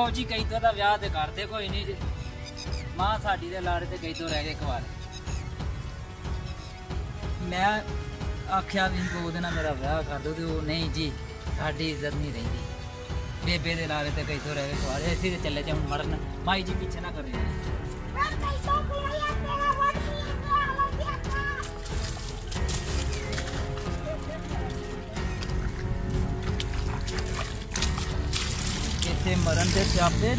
ਲਓ ਜੀ, ਕਈ ਦਾ ਵਿਆਹ ਤੇ ਕਰਦੇ, ਕੋਈ ਨਹੀਂ ਜੀ। ਮਾਂ ਸਾਡੀ ਦੇ ਲਾੜੇ ਤੇ ਕਈ ਰਹਿ ਗਏ ਕੁਆਰੇ ਮੈਂ ਆਖਿਆ ਵੀ ਕਿ ਉਹਦੇ ਨਾਲ ਮੇਰਾ ਵਿਆਹ ਕਰ ਦੋ ਤੇ ਉਹ ਨਹੀਂ ਜੀ, ਸਾਡੀ ਇੱਜ਼ਤ ਨਹੀਂ ਰਹਿੰਦੀ। ਬੇਬੇ ਦੇ ਲਾੜੇ ਤੇ ਕਈ ਤੋਂ ਰਹਿ ਗਏ ਕੁਆਰੇ ਅਸੀਂ ਤੇ ਚੱਲੇ ਜਾਉਂ ਮਰਨ। ਮਾਈ ਜੀ, ਪਿੱਛੇ ਨਾ ਕਰਿਓ। ते मरण ते शाप दे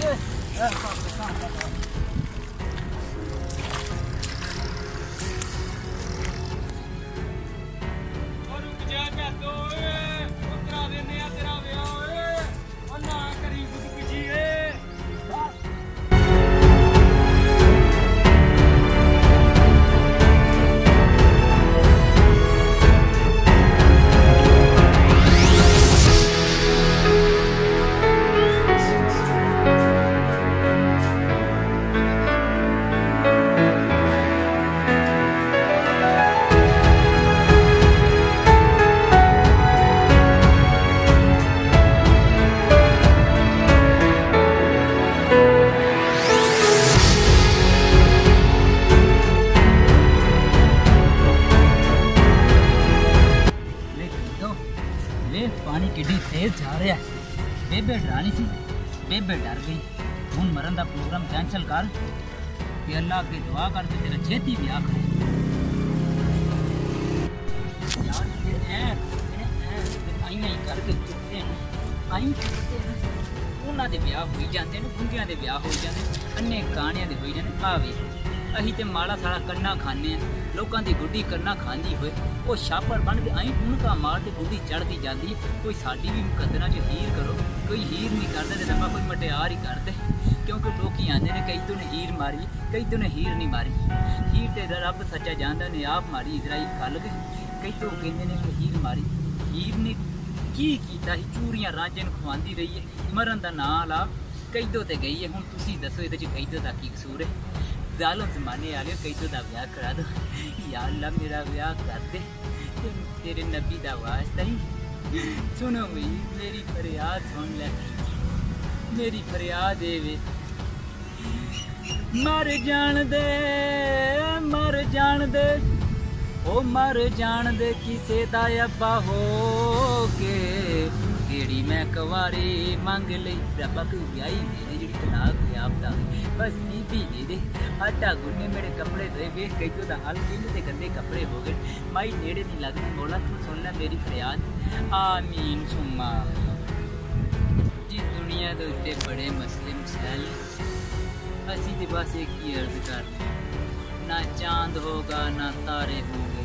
तेज जा रहा है। बेबे डरानी थी बेबे डर गई। हूँ मरण का प्रोग्राम कैंसल कर। अल्लाह अगे दुआ कर ते तेरा छेती ब्याह कर। उन्होंने ब्याह हो जाते हैं। के ब्याह हो जाते अन्य गाणिया के हो जाते आ ਅਸੀਂ ਤੇ ਮਾੜਾ ਸਾਰਾ ਕੰਨਾ ਖਾਣੇ ਆ ਲੋਕਾਂ ਦੀ ਗੁੱਡੀ ਕੰਨਾ ਖਾਂਦੀ ਹੋਏ। ਉਹ ਛਾਪੜ ਬਣ ਕੇ ਆਈ ਹੁਣਕਾ ਮਾਰ ਤੇ ਗੁੱਡੀ ਚੜਦੀ ਜਾਂਦੀ ਕੋਈ ਸਾਡੀ ਵੀ ਮੁਕੱਦਰਾਂ 'ਚ ਹੀਰ ਕਰੋ। ਕੋਈ ਹੀਰ ਨਹੀਂ ਕਰਦਾ ਤੇ ਰੱਬਾ ਕੋਈ ਮਟਿਆਰ ਹੀ ਕਰਦੇ। ਕਿਉਂਕਿ ਲੋਕੀ ਆਂਦੇ ਨੇ, ਕਈ ਤੋਂ ਨੇ ਹੀਰ ਮਾਰੀ, ਕਈ ਤੋਂ ਨੇ ਹੀਰ ਨਹੀਂ ਮਾਰੀ। ਹੀਰ ਤੇ ਰੱਬ ਸੱਚਾ ਜਾਣਦਾ ਨੇ, ਆਪ ਮਾਰੀ ਇਜ਼ਰਾਈਲ ਕੱਲ ਗਏ। ਕਈ ਤੋਂ ਕਹਿੰਦੇ ਨੇ ਕਿ ਹੀਰ ਮਾਰੀ। ਹੀਰ ਨੇ ਕੀ ਕੀਤਾ? ਸੀ ਚੂਰੀਆਂ ਰਾਂਝੇ ਨੂੰ ਖਵਾਉਂਦੀ ਰਹੀ ਹੈ। ਮਰਨ ਦਾ ਨਾਂ ਲਾ। ਕੈਦੋ ਤੇ ਗਈ ਹੈ। ਹੁਣ ਤੁਸੀਂ ਦੱਸੋ ਇਹਦੇ ਚ ਕੈਦੋ ਦਾ ਕੀ ਕਸੂਰ ਹੈ? जालम से माने आ गए कई तो ब्याह करा दो। या अल्लाह मेरा ब्याह कर दे। तेरे नबी का वास्ता ही सुनो भाई मेरी फरियाद सुन ले। मेरी फरियाद है वे। मर जान दे, मर जान दे। ओ मर जान दे, किसे दा अब्बा हो के? ਕਿਹੜੀ ਮੈਂ ਕਵਾਰੀ ਮੰਗ ਲਈ ਰੱਬਾ ਕੋਈ ਵਿਆਹੀ ਮੇਰੇ ਜਿਹੜੀ ਤਲਾਕ ਯਾਫਤਾ ਹੋਈ ਬਸ ਬੀਬੀ ਦੇ ਦੇ ਆਟਾ ਗੁੰਨੇ ਮੇਰੇ ਕੱਪੜੇ ਧੋਏ ਵੇਖ ਕਈ ਤੋਂ ਦਾ ਹਾਲ ਕਿੰਨੇ ਦੇ ਗੰਦੇ ਕੱਪੜੇ ਹੋ ਗਏ ਮਾਈ ਨੇੜੇ ਨਹੀਂ ਲੱਗਦੀ ਮੌਲਾ ਤੂੰ ਸੁਣ ਲੈ ਮੇਰੀ ਫਰਿਆਦ ਆਮੀਨ ਸੁਮਾ ਜੀ ਦੁਨੀਆ ਦੇ ਉੱਤੇ ਬੜੇ ਮਸਲੇ ਮਸਾਇਲ ਨੇ। ਅਸੀਂ ਤੇ ਬਸ ਇੱਕ ਹੀ ਅਰਜ਼ ਕਰਦੇ ਹਾਂ, ना चांद होगा ना तारे होंगे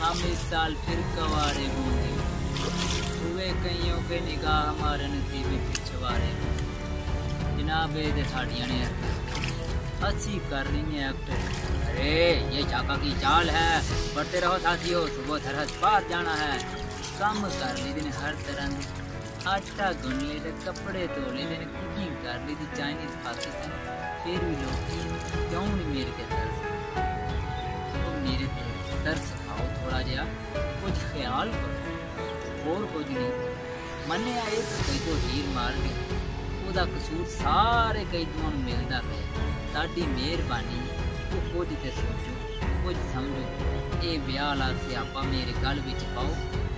हम इस साल फिर कवारे होंगे हुए पे निगाह हमारे नसीब पिछवाड़े जनाब ये साड़ियाँ ने अच्छी कर रही हैं एक्ट अरे ये चाका की चाल है बढ़ते रहो साथियों सुबह सरहद पार जाना है कम कर ली दिन हर तरह आटा गुन ले दे कपड़े धो ले दिन कुकिंग कर ली थी चाइनीज़ पाकिस्तान फिर भी लोग क्यों नहीं मेरे के तरस तो मेरे तरस खाओ थोड़ा जहा, कुछ ख्याल करो, और कुछ नहीं। ਮੰਨਿਆ ਇਹ ਤਾਂ ਕਈ ਤੋਂ ਹੀਰ ਮਾਰ ਗਈ ਉਹਦਾ ਕਸੂਰ ਸਾਰੇ ਕੈਦੂਆਂ ਨੂੰ ਮਿਲਦਾ ਪਿਆ ਸਾਡੀ ਮਿਹਰਬਾਨੀ ਉਹ ਕੁਝ ਤੇ ਸੋਚੋ ਕੁਝ ਸਮਝੋ ਇਹ ਵਿਆਹ ਵਾਲਾ ਸਿਆਪਾ ਮੇਰੇ ਗਲ ਵਿੱਚ ਪਾਓ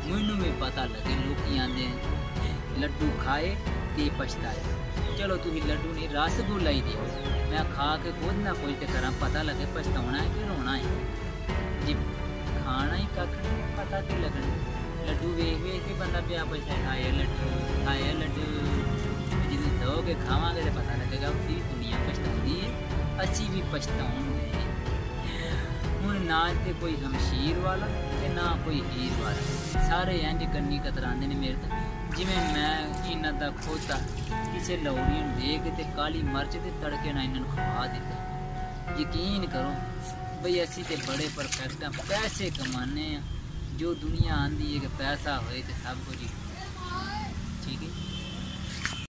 ਮੈਨੂੰ ਵੀ ਪਤਾ ਲੱਗੇ ਲੋਕੀ ਆਂਦੇ ਨੇ ਲੱਡੂ ਖਾਏ ਤੇ ਪਛਤਾਏ ਚਲੋ ਤੁਸੀਂ ਲੱਡੂ ਨਹੀਂ ਰਸਗੁੱਲਾ ਹੀ ਦਿਓ ਮੈਂ ਖਾ ਕੇ ਖੁਦ ਨਾ ਕੋਈ ਤੇ ਕਰਾਂ ਪਤਾ ਲੱਗੇ ਪਛਤਾਉਣਾ ਹੈ ਕਿ ਰੋਣਾ ਹੈ ਜੀ ਖਾਣਾ ਹੀ ਕੱਖ ਨਹੀਂ ਪਤਾ ਕੀ ਲੱਗਣਾ ਲੱਡੂ ਵੇਖ ਵੇਖ ਕੇ ਬੰਦਾ ਪਿਆ ਪਛਤਾਏ ਖਾਏ ਲੱਡੂ ਖਾਏ ਲੱਡੂ। ਜਦੋਂ ਦੋਗੇ ਖਾਵਾਂਗੇ ਤੇ ਪਤਾ ਲੱਗੇਗਾ ਕਿ ਦੁਨੀਆ ਪਛਤਾਉਂਦੀ ਹੈ। ਅਸੀਂ ਵੀ ਪਛਤਾਉਂਦੇ ਹੁਣ ਨਾ ਤੇ ਕੋਈ ਹਮਸ਼ੀਰ ਵਾਲਾ ਤੇ ਨਾ ਕੋਈ ਹੀਰ ਵਾਲਾ। ਸਾਰੇ ਇੰਜ ਕੰਨੀ ਕਤਰਾਉਂਦੇ ਨੇ ਮੇਰੇ ਤੋਂ। ਜਿਵੇਂ ਮੈਂ ਇਹਨਾਂ ਦਾ ਖੋਤਾ ਕਿਸੇ ਲੌੜੀ ਨੂੰ ਦੇਖ ਕੇ ਤੇ ਕਾਲੀ ਮਿਰਚ ਦੇ ਤੜਕੇ ਨਾਲ ਇਹਨਾਂ ਨੂੰ ਖਵਾ ਦਿੱਤਾ। ਯਕੀਨ ਕਰੋ ਬਈ ਅਸੀਂ ਤੇ ਬੜੇ ਪਰਫੈਕਟ ਆ, ਪੈਸੇ ਕਮਾਨੇ ਆ। ਜੋ ਦੁਨੀਆ ਆਂਦੀ ਹੈ ਕਿ ਪੈਸਾ ਹੋਏ ਤੇ ਸਭ ਕੁਝ ਠੀਕ ਹੈ